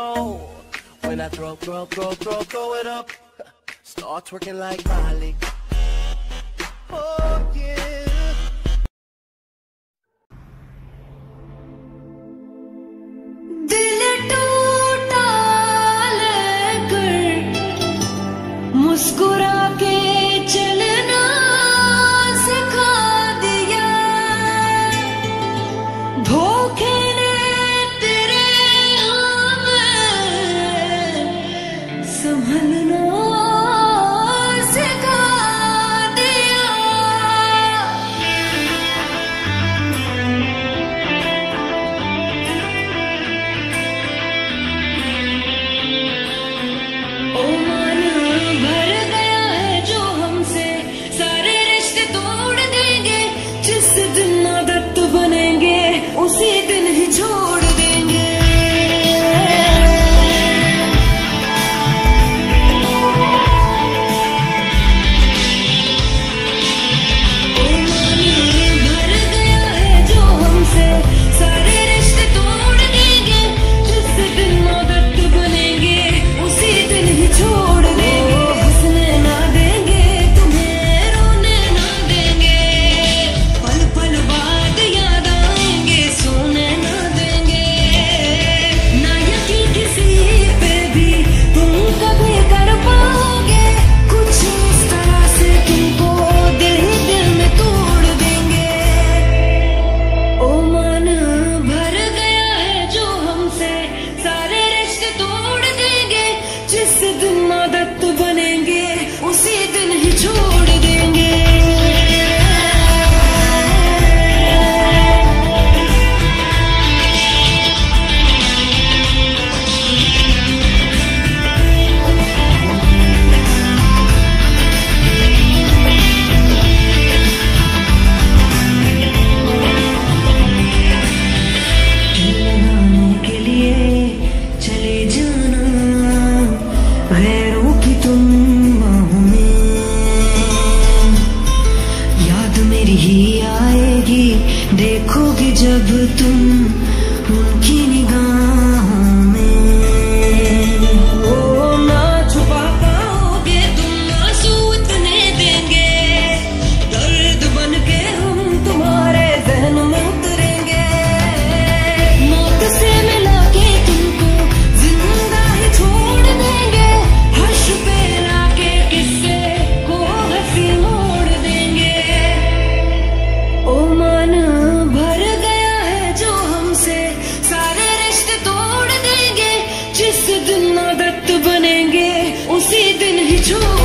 Oh, when I throw, throw, throw, throw, throw it up, start twerking like Molly. Oh yeah. I'm not Hello. भक्त बनेंगे। true